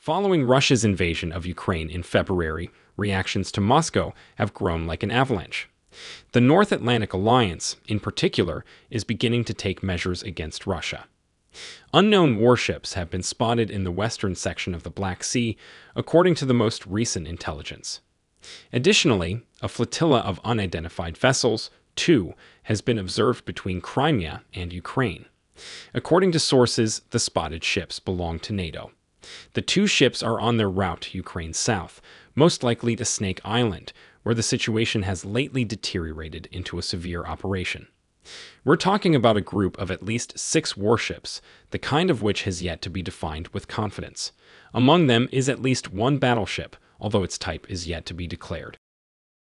Following Russia's invasion of Ukraine in February, reactions to Moscow have grown like an avalanche. The North Atlantic Alliance, in particular, is beginning to take measures against Russia. Unknown warships have been spotted in the western section of the Black Sea, according to the most recent intelligence. Additionally, a flotilla of unidentified vessels, too, has been observed between Crimea and Ukraine. According to sources, the spotted ships belong to NATO. The two ships are on their route to Ukraine's south, most likely to Snake Island, where the situation has lately deteriorated into a severe operation. We're talking about a group of at least six warships, the kind of which has yet to be defined with confidence. Among them is at least one battleship, although its type is yet to be declared.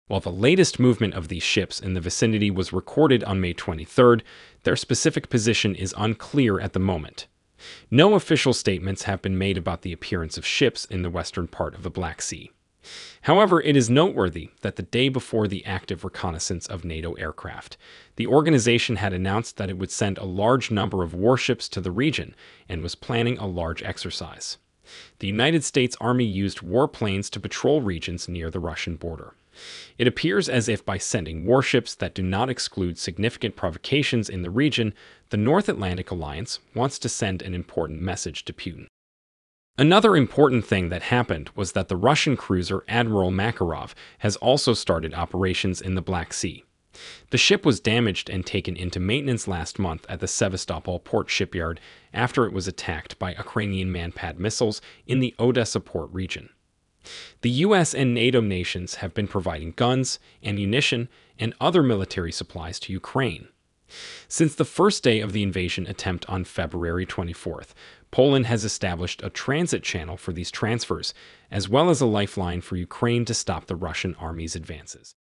While the latest movement of these ships in the vicinity was recorded on May 23rd, their specific position is unclear at the moment. No official statements have been made about the appearance of ships in the western part of the Black Sea. However, it is noteworthy that the day before the active reconnaissance of NATO aircraft, the organization had announced that it would send a large number of warships to the region and was planning a large exercise. The United States Army used warplanes to patrol regions near the Russian border. It appears as if by sending warships that do not exclude significant provocations in the region, the North Atlantic Alliance wants to send an important message to Putin. Another important thing that happened was that the Russian cruiser Admiral Makarov has also started operations in the Black Sea. The ship was damaged and taken into maintenance last month at the Sevastopol port shipyard after it was attacked by Ukrainian Manpad missiles in the Odessa port region. The US and NATO nations have been providing guns, ammunition, and other military supplies to Ukraine. Since the first day of the invasion attempt on February 24th, Poland has established a transit channel for these transfers, as well as a lifeline for Ukraine to stop the Russian army's advances.